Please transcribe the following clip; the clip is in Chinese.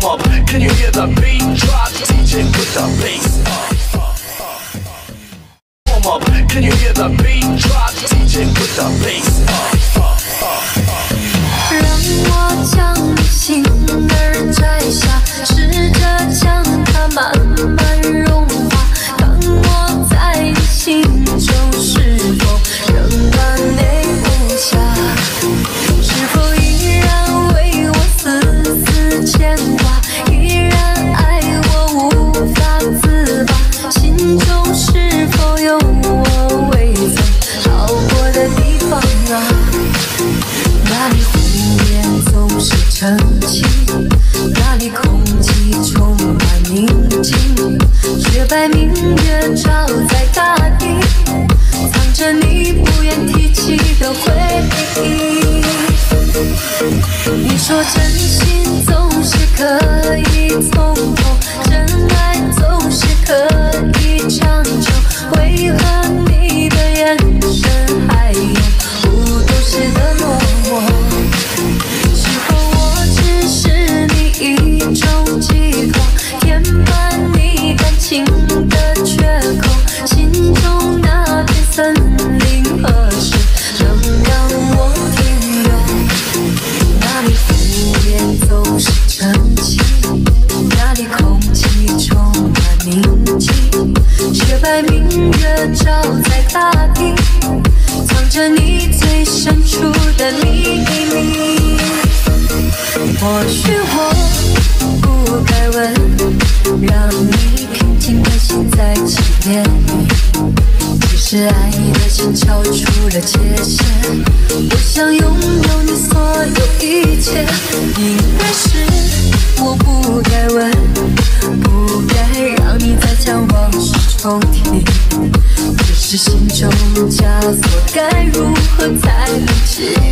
Warm up, can you hear the beat drop? DJ put the bass up. Warm up, can you hear the beat drop? DJ put the bass up. 那里湖面总是澄清，那里空气充满宁静，雪白明月照在大地，藏着你不愿提起的回忆。你说真心总是可以从头，种寄托，填满你感情的缺口？心中那片森林何时能让我停留？那里湖面总是澄清，那里空气充满宁静，雪白明月照在大地，藏着你最深处的秘密。或许我吻，让你平静的心在起涟漪。只是爱你的心超出了界限，我想拥有你所有一切。应该是我不该问，不该让你再将往事重提。只是心中枷锁该如何才能解？